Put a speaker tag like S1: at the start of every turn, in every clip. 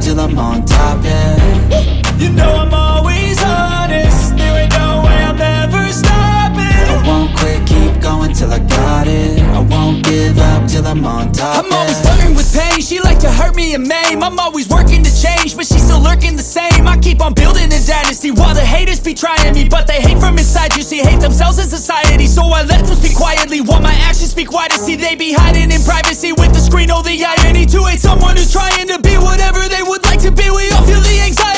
S1: till I'm on top, yeah.
S2: You know I'm always honest. There ain't no way I'm ever stopping.
S1: I won't quit, keep going till I got it. I won't give up till I'm on top,
S2: I'm always
S1: yeah.
S2: flirting with pain, she like to hurt me and maim. I'm always working to change, but she's still lurking the same. I keep on building a dynasty while the haters be trying me But they hate from hate themselves in society So I let them speak quietly. While my actions speak wider See, they be hiding in privacy with the screen, oh the irony To hate someone who's trying to be whatever they would like to be. We all feel the anxiety,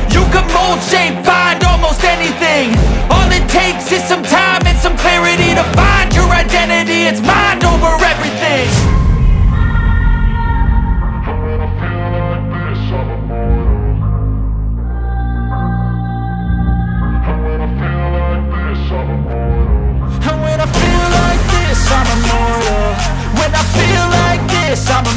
S2: Can mold, shape, find almost anything. All it takes is some time and some clarity To find your identity, it's mind over everything. And when I feel like this, I'm immortal. When I feel like this, I'm